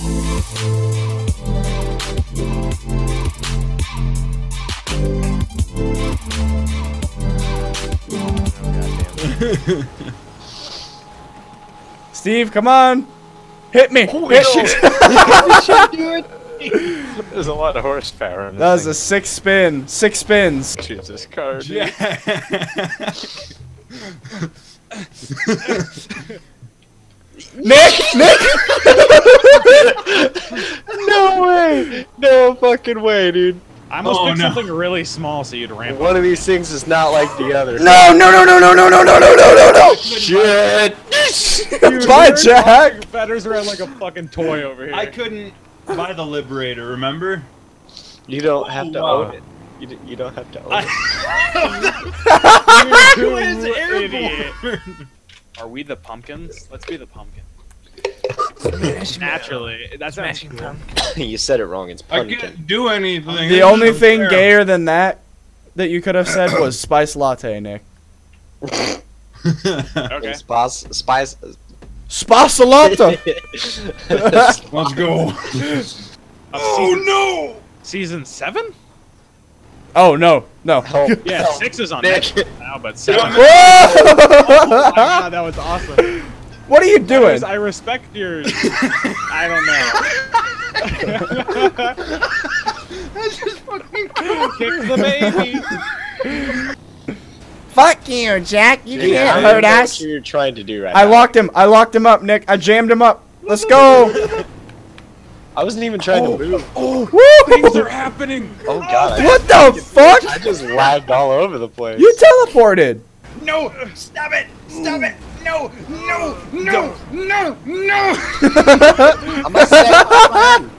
Steve, come on. Hit me. Holy Hit shit. me. There's a lot of horsepower in this That was thing. a six spin. Six spins. Jesus, this card. dude. Nick! Nick! No way! No fucking way, dude. I almost Oh, picked no. something really small so you'd ramp One of these things is not like the other. No, no, no, no, no, no, no, no, no, no, no, no! Shit! Bye, Jack! Fetters around like a fucking toy over here. I couldn't buy the Liberator, remember? You don't have to wow. own it. You, d- you don't have to own I- it. You was idiot. airborne. Are we the pumpkins? Let's be the pumpkin. Naturally, that's smashing pumpkin. you said it wrong. It's pumpkin. I can't do anything. The It's only not thing fair. gayer than that that you could have said was spice latte, Nick. Okay. Spice, spice. Spice latte! Let's go. oh no! Season seven? oh, no, no. Oh, help. Yeah, help. six is on Nick. Netflix now, but seven. Whoa! Oh my God, that was awesome. What are you doing? Fetters, I respect your. I don't know. That's just fucking Kick the baby. Fuck you, Jack. You Dude, can't don't hurt know us. What you're trying to do right I now. locked him. I locked him up, Nick. I jammed him up. Let's go. I wasn't even trying to oh, move. Oh, Woo! Things are happening. Oh god. I, What the fuck? I just lagged all over the place. You teleported. No! Stop it! Stop it! No! No! No! No! No! I'm gonna set my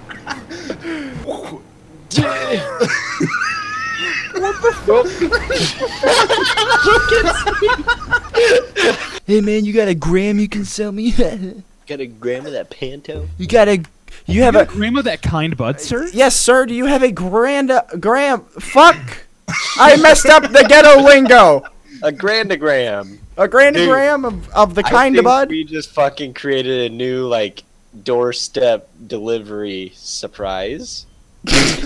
Hey man, you got a gram you can sell me? Got a gram of that panto? you got a you have a gram of that kind bud, sir? Yes, sir. Do you have a grand uh, gram? Fuck! I messed up the ghetto lingo. A grandogram. A grandogram of, of the kind of bud. We just fucking created a new like doorstep delivery surprise. Surprise?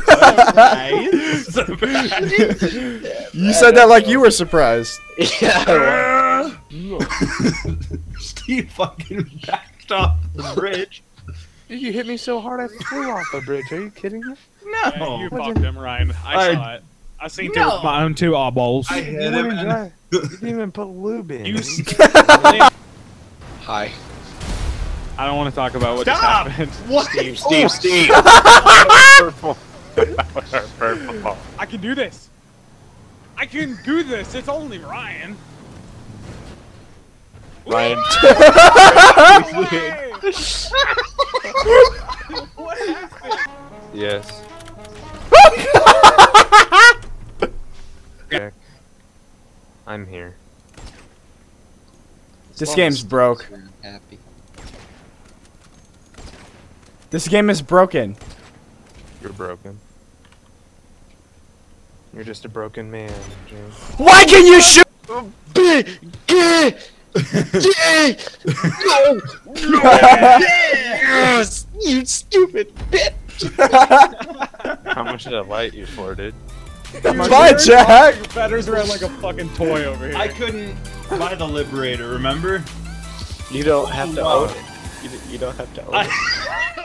You said that like you were surprised. yeah. Steve fucking backed off the bridge. You hit me so hard I flew off the bridge. Are you kidding me? No! you fucked him, Ryan. I, I- saw it. I seen No. two my own two eyeballs. I You hit didn't, him even and you didn't even put lube in. You Hi. I don't want to talk about what Stop! just happened. What? Steve, Steve, oh, Steve. purple. purple. I can do this. I can do this. It's only Ryan. Ryan. What happened? Yes. Jack, I'm here. This game's broke. Happy. This game is broken. You're broken. You're just a broken man, James. Why can you shoot? Oh, yes, you stupid bitch. How much did I light you for, dude? Bye, Jack. Fetters around like a fucking toy over here. I couldn't buy the Liberator, remember? You don't have to Wow. own it. You, you don't have to own it. I